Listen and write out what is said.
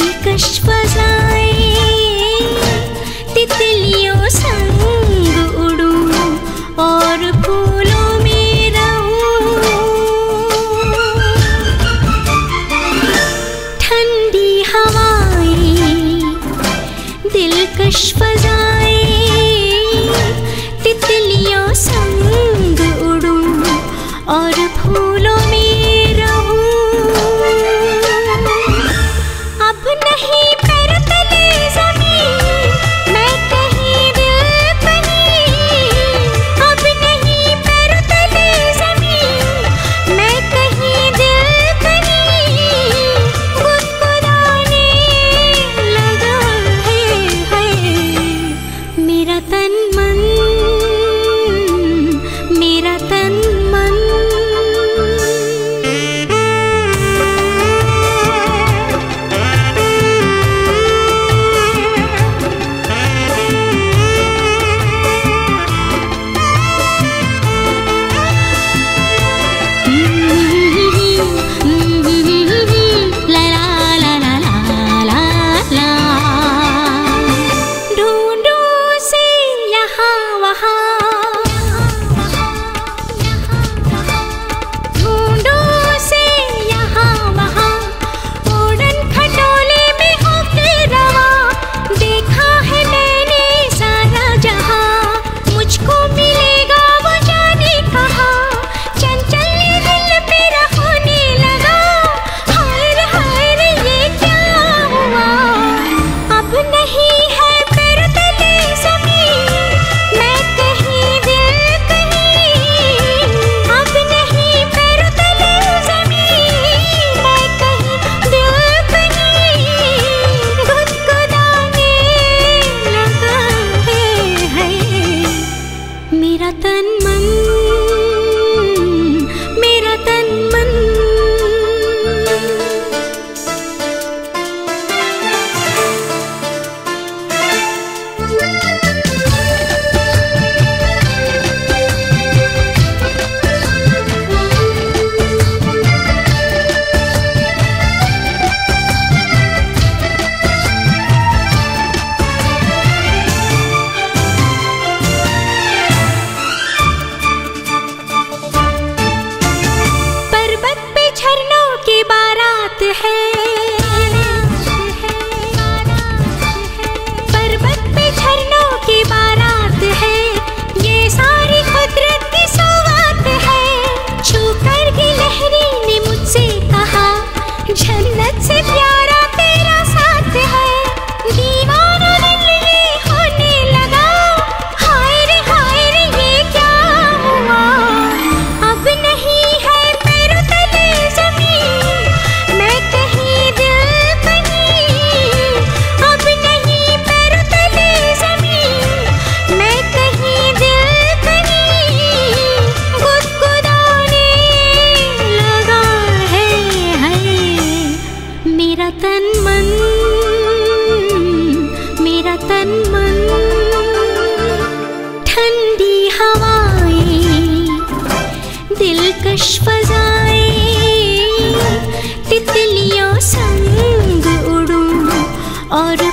दिलकश फजाए तितलियों संग उड़ू और ठंडी दिलकश तितलियों संग जन्नत से प्यारा दिलकश फजाए तितलियों संग उड़ूं और